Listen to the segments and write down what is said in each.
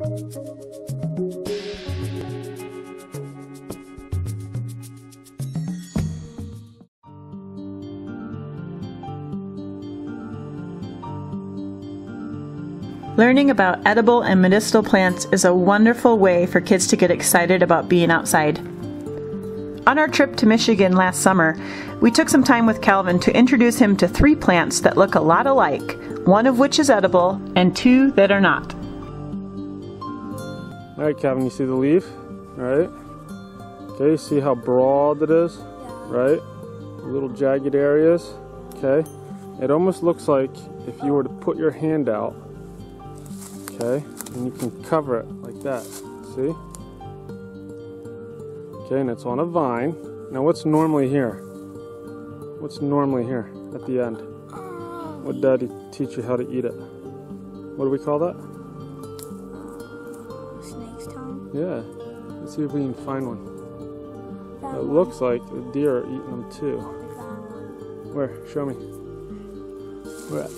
Learning about edible and medicinal plants is a wonderful way for kids to get excited about being outside. On our trip to Michigan last summer, we took some time with Calvin to introduce him to three plants that look a lot alike, one of which is edible and two that are not. All right, Calvin, you see the leaf, right? Okay, see how broad it is, right? Little jagged areas, okay? It almost looks like if you were to put your hand out okay? And you can cover it like that, see? Okay, and it's on a vine. Now what's normally here? What's normally here at the end? Um, what daddy teach you how to eat it? What do we call that? Yeah. Let's see if we can find one. It one. looks like the deer are eating them too. Like that one. Where? Show me. Where?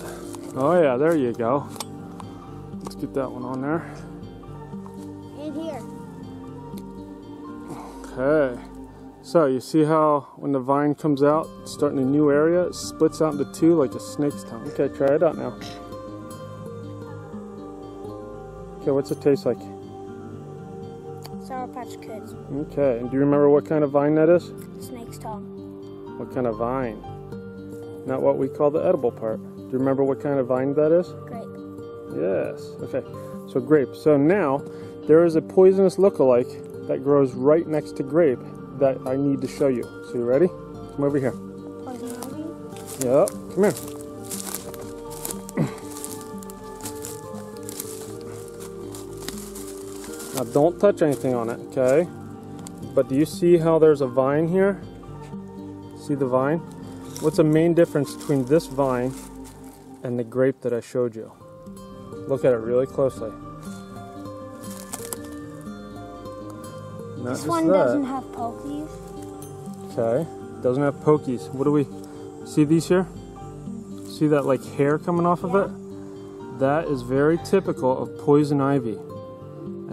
Oh yeah, there you go. Let's get that one on there. And here. Okay. So you see how when the vine comes out, starting a new area, it splits out into two like a snake's tongue. Okay, try it out now. Okay, what's it taste like? Patch Kids. Okay, and do you remember what kind of vine that is? Snake's tongue. What kind of vine? Not what we call the edible part. Do you remember what kind of vine that is? Grape. Yes. Okay. So grape. So now there is a poisonous look-alike that grows right next to grape that I need to show you. So you ready? Come over here. Poison ivy. Yep. Come here. Now don't touch anything on it, okay? But do you see how there's a vine here? See the vine? What's the main difference between this vine and the grape that I showed you? Look at it really closely. Not This one that. doesn't have pokies. Okay. Doesn't have pokies. What do we see these here? See that like hair coming off of it? That is very typical of poison ivy.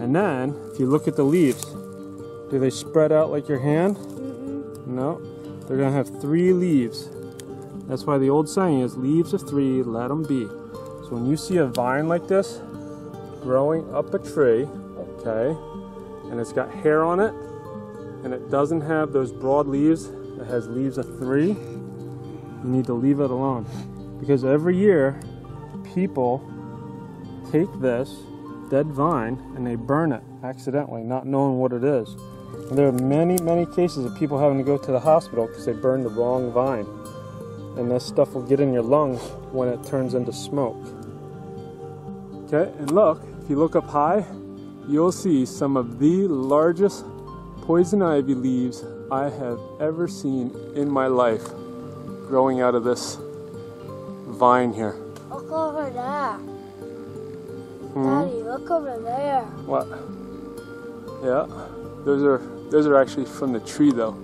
And then, if you look at the leaves, do they spread out like your hand? Mm-mm. No. They're going to have three leaves. That's why the old saying is leaves of three, let them be. So when you see a vine like this growing up a tree, okay, and it's got hair on it, and it doesn't have those broad leaves, it has leaves of three, you need to leave it alone. Because every year, people take this dead vine and they burn it accidentally, not knowing what it is. And there are many, many cases of people having to go to the hospital because they burned the wrong vine. And this stuff will get in your lungs when it turns into smoke. Okay, and look, if you look up high, you'll see some of the largest poison ivy leaves I have ever seen in my life growing out of this vine here. Look over there. Hmm? Daddy, look over there. What? Yeah, those are those are actually from the tree though.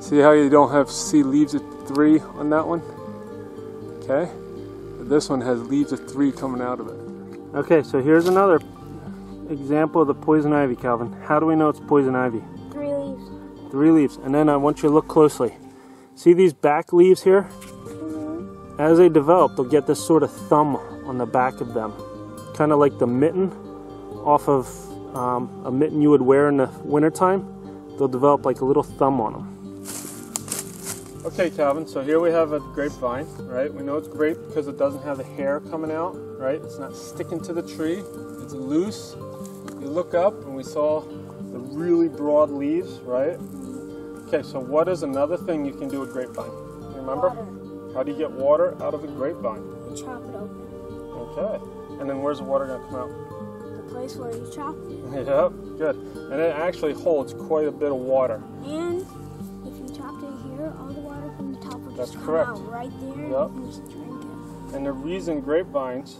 See how you don't have see leaves of three on that one? Okay, but this one has leaves of three coming out of it. Okay, so here's another example of the poison ivy, Calvin. How do we know it's poison ivy? Three leaves. Three leaves, and then I want you to look closely. See these back leaves here? Mm-hmm. As they develop, they'll get this sort of thumb on the back of them, kind of like the mitten off of um, a mitten you would wear in the wintertime. They'll develop like a little thumb on them. Okay, Calvin, so here we have a grapevine, right? We know it's grape because it doesn't have the hair coming out, right? It's not sticking to the tree, it's loose. You look up and we saw the really broad leaves, right? Okay, so what is another thing you can do with grapevine? You remember? Water. How do you get water out of a grapevine? You chop it open. Okay. And then where's the water going to come out? The place where you chopped it. Yep, good. And it actually holds quite a bit of water. And if you chopped it here, all the water from the top will That's just correct. come out right there. Yep. And you can just drink it. And the reason grapevines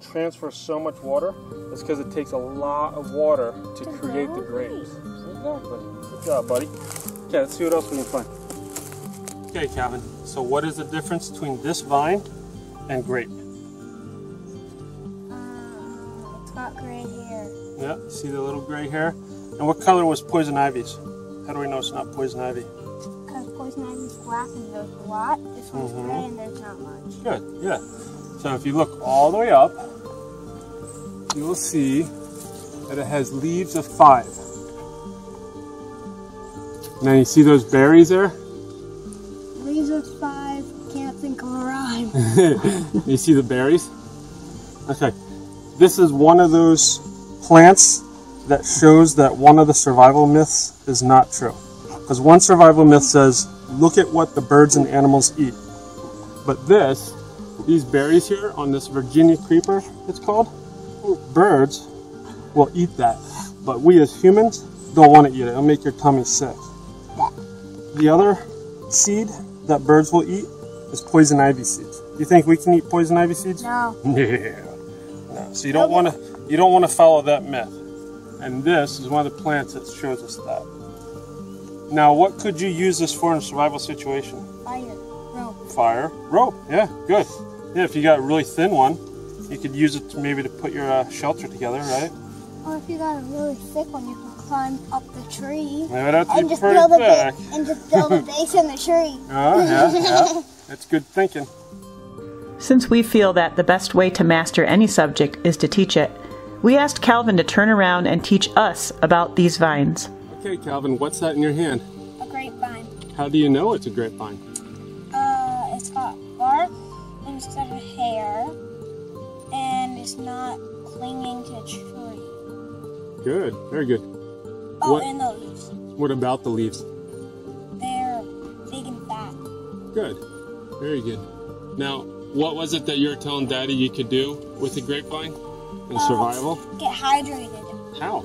transfer so much water is because it takes a lot of water to To create the grapes. Exactly. Good job, buddy. Okay, let's see what else we can find. Okay, Calvin. So what is the difference between this vine and grape? Gray hair. Yeah, see the little gray hair? And what color was poison ivy's? How do we know it's not poison ivy? Because poison ivy's black and there's a lot. This one's Mhm. gray and there's not much. Good, yeah. So if you look all the way up, you will see that it has leaves of five. Now you see those berries there? Leaves of five, can't think of a rhyme. you see the berries? Okay. This is one of those plants that shows that one of the survival myths is not true. Because one survival myth says, look at what the birds and animals eat. But this, these berries here on this Virginia creeper, it's called, birds will eat that. But we as humans don't want to eat it. It'll make your tummy sick. The other seed that birds will eat is poison ivy seeds. Do you think we can eat poison ivy seeds? No. Yeah. No. So you don't want to you don't want to follow that myth. And this is one of the plants that shows us that. Now, what could you use this for in a survival situation? Fire. Rope. Fire, rope. Yeah, good. Yeah, if you got a really thin one, you could use it to maybe to put your uh, shelter together, right? Or if you got a really thick one, you can climb up the tree. And just build a thick. ba- and just build a base in the tree. Oh yeah, yeah. That's good thinking. Since we feel that the best way to master any subject is to teach it, we asked Calvin to turn around and teach us about these vines. Okay, Calvin, what's that in your hand? A grapevine. How do you know it's a grapevine? Uh, it's got bark instead of hair, and it's not clinging to a tree. Good, very good. Oh, What- and the leaves. What about the leaves? They're big and fat. Good. Very good. Now, what was it that you were telling Daddy you could do with the grapevine in Uh, survival? Get hydrated How?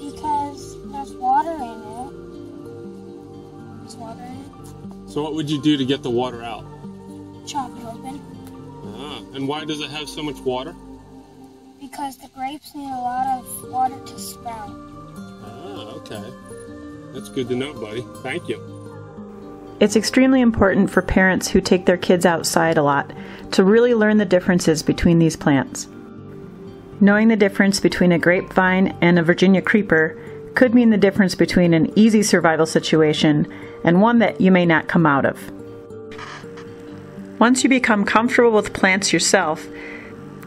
because there's water in it. There's water in it. So, what would you do to get the water out? Chop it open Ah, and why does it have so much water? because the grapes need a lot of water to sprout. Ah, okay. That's good to know, buddy. Thank you. It's extremely important for parents who take their kids outside a lot to really learn the differences between these plants. Knowing the difference between a grapevine and a Virginia creeper could mean the difference between an easy survival situation and one that you may not come out of. Once you become comfortable with plants yourself,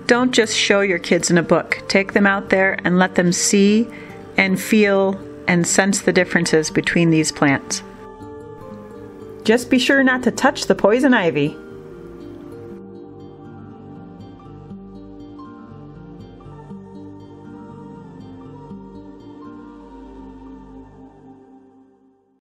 don't just show your kids in a book. Take them out there and let them see and feel and sense the differences between these plants. Just be sure not to touch the poison ivy.